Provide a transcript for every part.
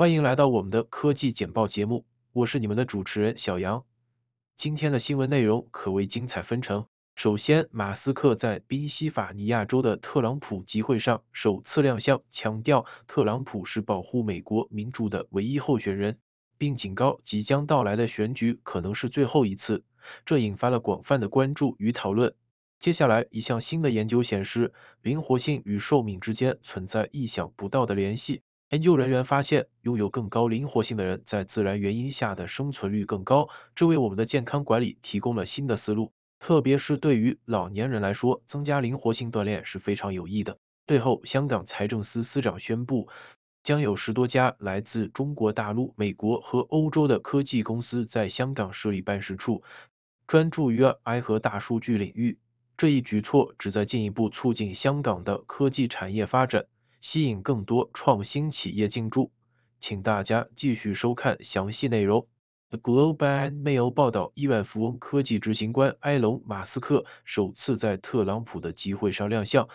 欢迎来到我们的科技简报节目，我是你们的主持人小杨。今天的新闻内容可谓精彩纷呈。首先，马斯克在宾夕法尼亚州的特朗普集会上首次亮相，强调特朗普是保护美国民主的唯一候选人，并警告即将到来的选举可能是最后一次。这引发了广泛的关注与讨论。接下来，一项新的研究显示，灵活性与寿命之间存在意想不到的联系。研究人员发现，拥有更高灵活性的人在自然原因下的生存率更高，这为我们的健康管理提供了新的思路。特别是对于老年人来说，增加灵活性锻炼是非常有益的。最后，香港财政司司长宣布，将有十多家来自中国大陆、美国和欧洲的科技公司在香港设立办事处，专注于 AI 和大数据领域。这一举措旨在进一步促进香港的科技产业发展。吸引更多创新企业进驻，请大家继续收看详细内容。The Global Mail 报道，亿万富翁科技执行官埃隆·马斯克首次在特朗普的集会上亮相。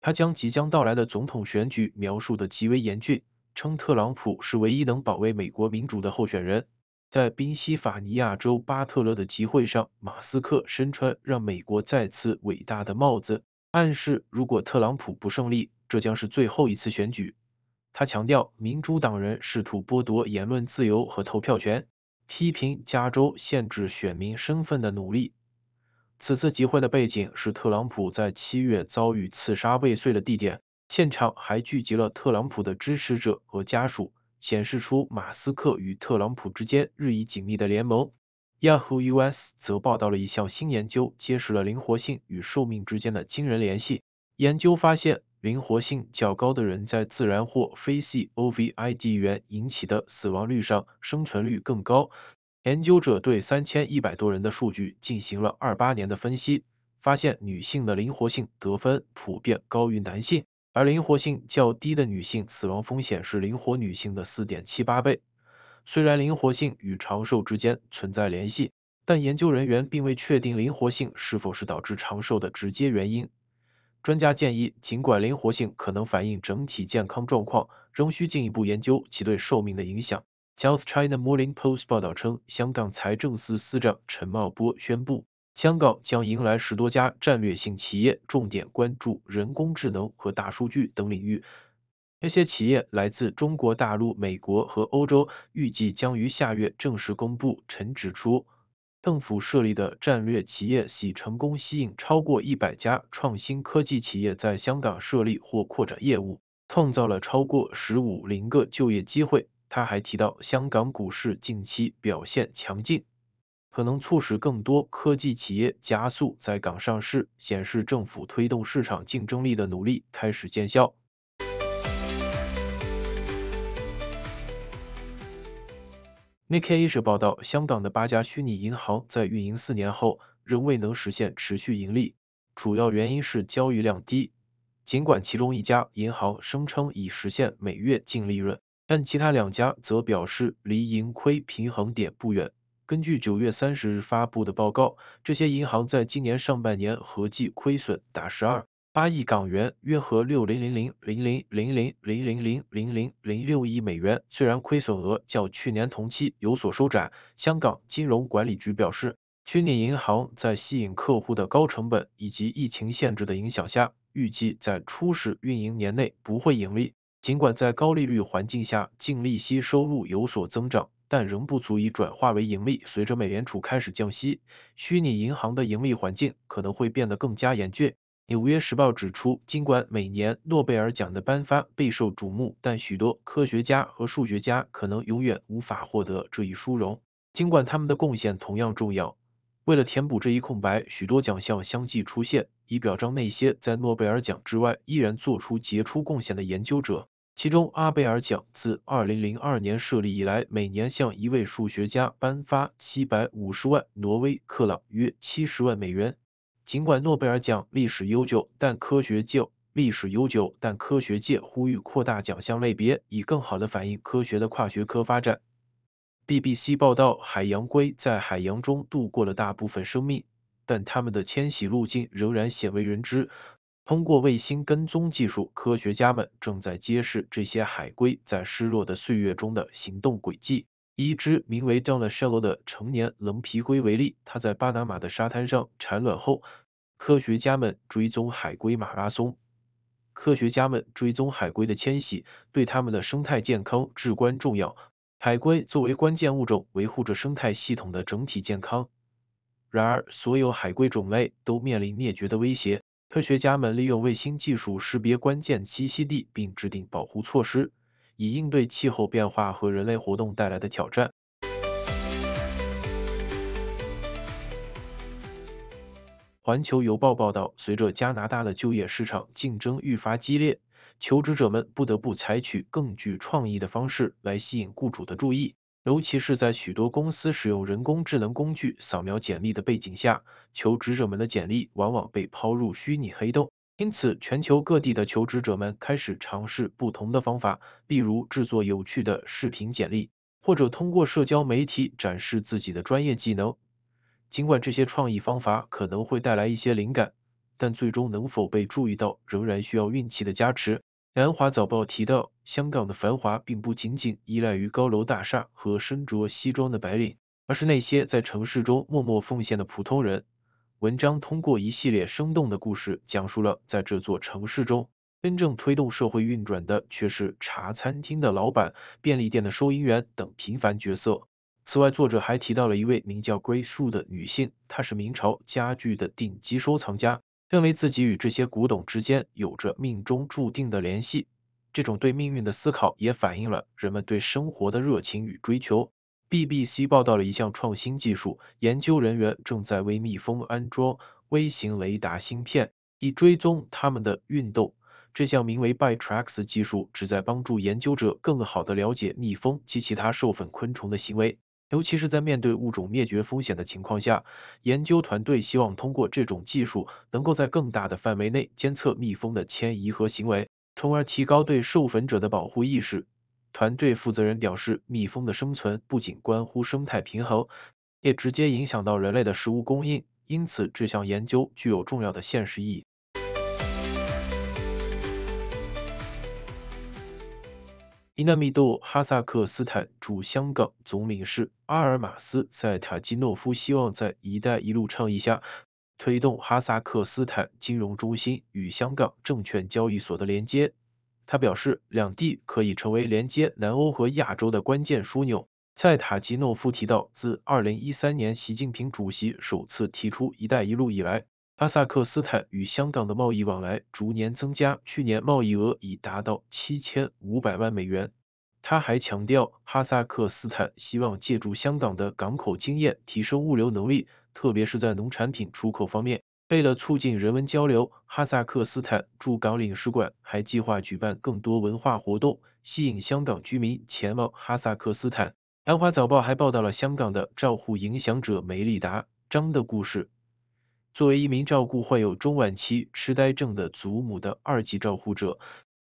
他将即将到来的总统选举描述得极为严峻，称特朗普是唯一能保卫美国民主的候选人。在宾夕法尼亚州巴特勒的集会上，马斯克身穿“让美国再次伟大的”帽子，暗示如果特朗普不胜利。这将是最后一次选举。他强调，民主党人试图剥夺言论自由和投票权，批评加州限制选民身份的努力。此次集会的背景是特朗普在七月遭遇刺杀未遂的地点，现场还聚集了特朗普的支持者和家属，显示出马斯克与特朗普之间日益紧密的联盟。Yahoo US 则报道了一项新研究，揭示了灵活性与寿命之间的惊人联系。研究发现。灵活性较高的人在自然或非 COVID 源引起的死亡率上生存率更高。研究者对三千一百多人的数据进行了二八年的分析，发现女性的灵活性得分普遍高于男性，而灵活性较低的女性死亡风险是灵活女性的四点七八倍。虽然灵活性与长寿之间存在联系，但研究人员并未确定灵活性是否是导致长寿的直接原因。专家建议，尽管灵活性可能反映整体健康状况，仍需进一步研究其对寿命的影响。South China Morning Post 报道称，香港财政司司长陈茂波宣布，香港将迎来十多家战略性企业，重点关注人工智能和大数据等领域。这些企业来自中国大陆、美国和欧洲，预计将于下月正式公布。陈指出。政府设立的战略企业喜成功吸引超过一百家创新科技企业在香港设立或扩展业务，创造了超过十五零个就业机会。他还提到，香港股市近期表现强劲，可能促使更多科技企业加速在港上市，显示政府推动市场竞争力的努力开始见效。Nikkei 报道，香港的八家虚拟银行在运营四年后仍未能实现持续盈利，主要原因是交易量低。尽管其中一家银行声称已实现每月净利润，但其他两家则表示离盈亏平衡点不远。根据九月三十日发布的报告，这些银行在今年上半年合计亏损达十二。八亿港元，约合六零零零零零零零零零零零零零六亿美元。虽然亏损额较去年同期有所收窄，香港金融管理局表示，虚拟银行在吸引客户的高成本以及疫情限制的影响下，预计在初始运营年内不会盈利。尽管在高利率环境下净利息收入有所增长，但仍不足以转化为盈利。随着美联储开始降息，虚拟银行的盈利环境可能会变得更加严峻。《纽约时报》指出，尽管每年诺贝尔奖的颁发备受瞩目，但许多科学家和数学家可能永远无法获得这一殊荣。尽管他们的贡献同样重要，为了填补这一空白，许多奖项相继出现，以表彰那些在诺贝尔奖之外依然做出杰出贡献的研究者。其中，阿贝尔奖自2002年设立以来，每年向一位数学家颁发750万挪威克朗（约70万美元）。尽管诺贝尔奖历史悠久，但科学界历史悠久，但科学界呼吁扩大奖项类别，以更好地反映科学的跨学科发展。BBC 报道，海洋龟在海洋中度过了大部分生命，但它们的迁徙路径仍然鲜为人知。通过卫星跟踪技术，科学家们正在揭示这些海龟在失落的岁月中的行动轨迹。一只名为 Don l Shallow 的成年棱皮龟为例，它在巴拿马的沙滩上产卵后，科学家们追踪海龟马拉松。科学家们追踪海龟的迁徙，对它们的生态健康至关重要。海龟作为关键物种，维护着生态系统的整体健康。然而，所有海龟种类都面临灭绝的威胁。科学家们利用卫星技术识别关键栖息地，并制定保护措施。以应对气候变化和人类活动带来的挑战。环球邮报报道，随着加拿大的就业市场竞争愈发激烈，求职者们不得不采取更具创意的方式来吸引雇主的注意，尤其是在许多公司使用人工智能工具扫描简历的背景下，求职者们的简历往往被抛入虚拟黑洞。因此，全球各地的求职者们开始尝试不同的方法，例如制作有趣的视频简历，或者通过社交媒体展示自己的专业技能。尽管这些创意方法可能会带来一些灵感，但最终能否被注意到，仍然需要运气的加持。南华早报提到，香港的繁华并不仅仅依赖于高楼大厦和身着西装的白领，而是那些在城市中默默奉献的普通人。文章通过一系列生动的故事，讲述了在这座城市中真正推动社会运转的，却是茶餐厅的老板、便利店的收银员等平凡角色。此外，作者还提到了一位名叫归树的女性，她是明朝家具的顶级收藏家，认为自己与这些古董之间有着命中注定的联系。这种对命运的思考，也反映了人们对生活的热情与追求。BBC 报道了一项创新技术，研究人员正在为蜜蜂安装微型雷达芯片，以追踪它们的运动。这项名为 ByTracks 技术旨在帮助研究者更好地了解蜜蜂及其他授粉昆虫的行为，尤其是在面对物种灭绝风险的情况下。研究团队希望通过这种技术，能够在更大的范围内监测蜜蜂的迁移和行为，从而提高对授粉者的保护意识。团队负责人表示，蜜蜂的生存不仅关乎生态平衡，也直接影响到人类的食物供应，因此这项研究具有重要的现实意义。伊纳米杜哈萨克斯坦驻香港总领事阿尔马斯塞塔基诺夫希望在“一带一路”倡议下，推动哈萨克斯坦金融中心与香港证券交易所的连接。他表示，两地可以成为连接南欧和亚洲的关键枢纽。在塔吉诺夫提到，自2013年习近平主席首次提出“一带一路”以来，哈萨克斯坦与香港的贸易往来逐年增加，去年贸易额已达到7500万美元。他还强调，哈萨克斯坦希望借助香港的港口经验，提升物流能力，特别是在农产品出口方面。为了促进人文交流，哈萨克斯坦驻港领事馆还计划举办更多文化活动，吸引香港居民前往哈萨克斯坦。南华早报还报道了香港的照护影响者梅丽达张的故事。作为一名照顾患有中晚期痴呆症的祖母的二级照护者，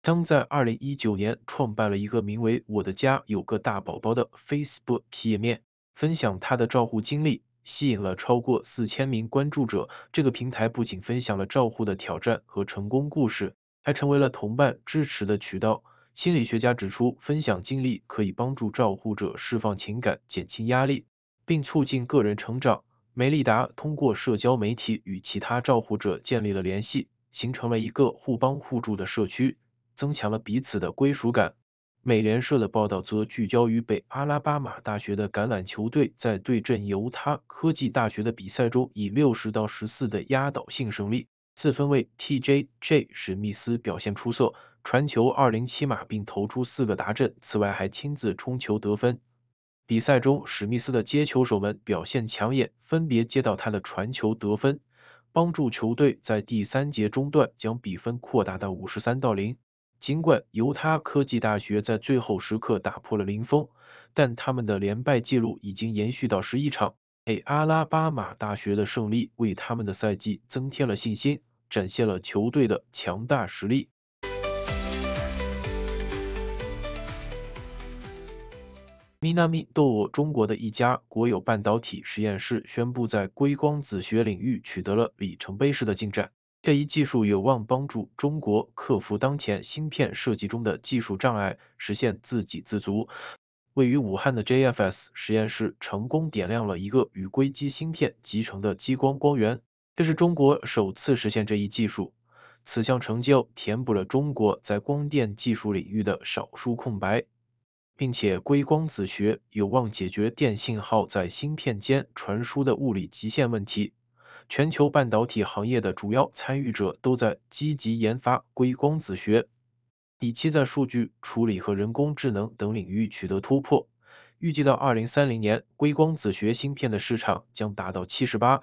张在2019年创办了一个名为“我的家有个大宝宝”的 Facebook 页面，分享他的照护经历。吸引了超过四千名关注者。这个平台不仅分享了照护的挑战和成功故事，还成为了同伴支持的渠道。心理学家指出，分享经历可以帮助照护者释放情感、减轻压力，并促进个人成长。梅丽达通过社交媒体与其他照护者建立了联系，形成了一个互帮互助的社区，增强了彼此的归属感。美联社的报道则聚焦于北阿拉巴马大学的橄榄球队在对阵犹他科技大学的比赛中以六十到十四的压倒性胜利。四分卫 TJ.J. 史密斯表现出色，传球二零七码并投出四个达阵，此外还亲自冲球得分。比赛中，史密斯的接球手们表现抢眼，分别接到他的传球得分，帮助球队在第三节中段将比分扩大到五十三到零。尽管犹他科技大学在最后时刻打破了零封，但他们的连败记录已经延续到十一场。给阿拉巴马大学的胜利为他们的赛季增添了信心，展现了球队的强大实力。Minami Do 中国的一家国有半导体实验室宣布，在硅光子学领域取得了里程碑式的进展。这一技术有望帮助中国克服当前芯片设计中的技术障碍，实现自给自足。位于武汉的 JFS 实验室成功点亮了一个与硅基芯片集成的激光光源，这是中国首次实现这一技术。此项成就填补了中国在光电技术领域的少数空白，并且硅光子学有望解决电信号在芯片间传输的物理极限问题。全球半导体行业的主要参与者都在积极研发硅光子学，以期在数据处理和人工智能等领域取得突破。预计到二零三零年，硅光子学芯片的市场将达到七十八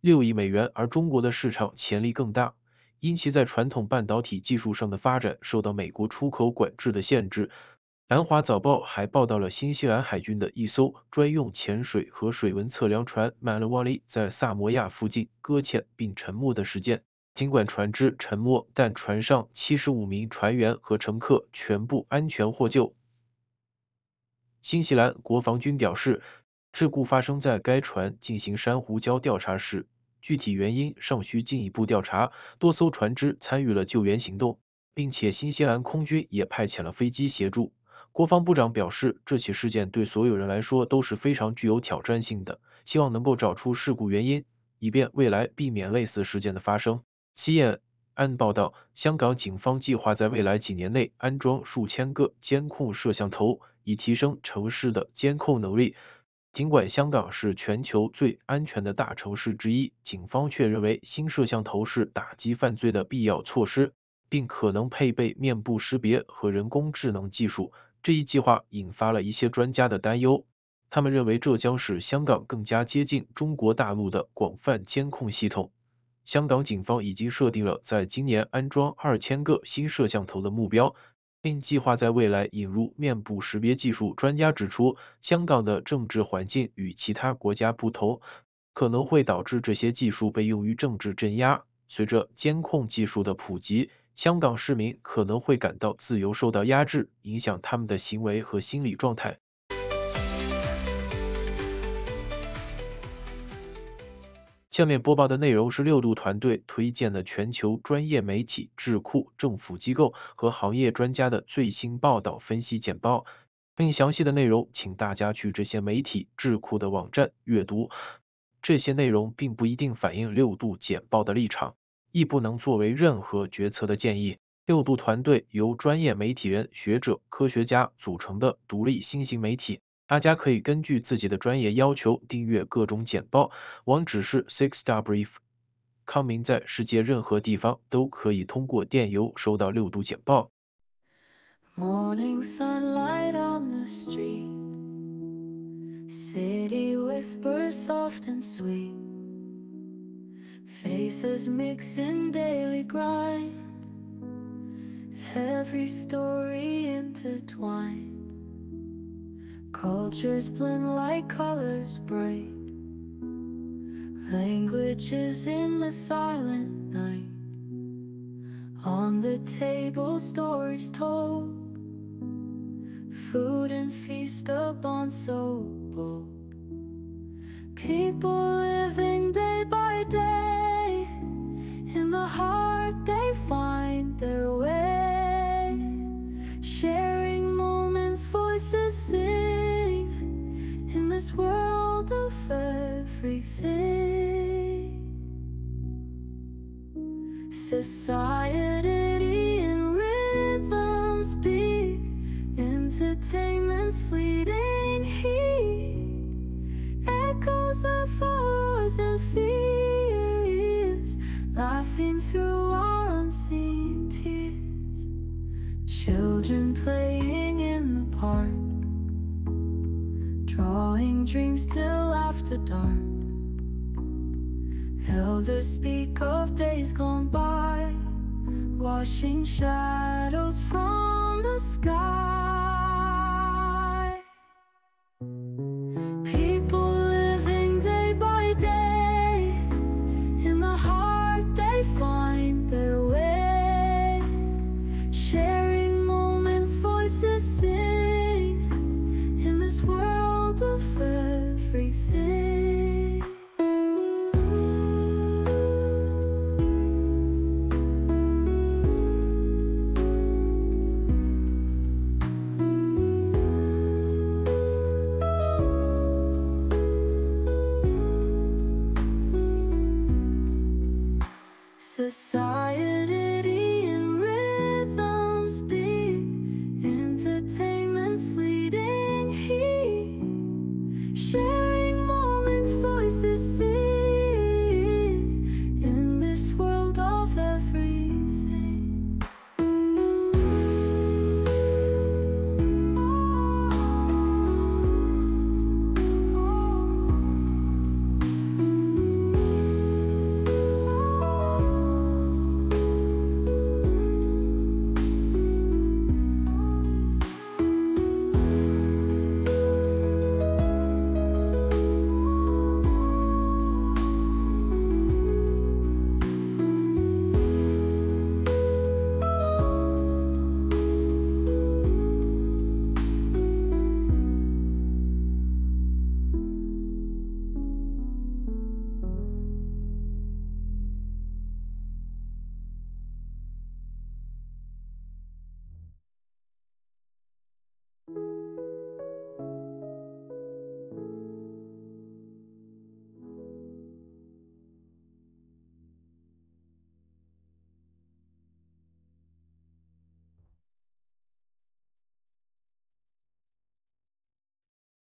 六亿美元，而中国的市场潜力更大，因其在传统半导体技术上的发展受到美国出口管制的限制。南华早报还报道了新西兰海军的一艘专用潜水和水文测量船“马勒瓦利”在萨摩亚附近搁浅并沉没的事件。尽管船只沉没，但船上七十五名船员和乘客全部安全获救。新西兰国防军表示，事故发生在该船进行珊瑚礁调查时，具体原因尚需进一步调查。多艘船只参与了救援行动，并且新西兰空军也派遣了飞机协助。国防部长表示，这起事件对所有人来说都是非常具有挑战性的，希望能够找出事故原因，以便未来避免类似事件的发生。西燕安报道，香港警方计划在未来几年内安装数千个监控摄像头，以提升城市的监控能力。尽管香港是全球最安全的大城市之一，警方却认为新摄像头是打击犯罪的必要措施，并可能配备面部识别和人工智能技术。这一计划引发了一些专家的担忧，他们认为这将使香港更加接近中国大陆的广泛监控系统。香港警方已经设定了在今年安装二千个新摄像头的目标，并计划在未来引入面部识别技术。专家指出，香港的政治环境与其他国家不同，可能会导致这些技术被用于政治镇压。随着监控技术的普及，香港市民可能会感到自由受到压制，影响他们的行为和心理状态。下面播报的内容是六度团队推荐的全球专业媒体、智库、政府机构和行业专家的最新报道分析简报。更详细的内容，请大家去这些媒体、智库的网站阅读。这些内容并不一定反映六度简报的立场。亦不能作为任何决策的建议。六度团队由专业媒体人、学者、科学家组成的独立新型媒体，大家可以根据自己的专业要求订阅各种简报。网址是 sixstarbrief。康明在世界任何地方都可以通过电邮收到六度简报。Morning sunlight on the street, city whispers soft and sweet. Faces mix in daily grind. Every story intertwined. Cultures blend like colors bright. Languages in the silent night. On the table stories told. Food and feast upon so bold People living by day in the heart they find their way. Sharing moments, voices sing In this world of everything. Society 心上。the sun.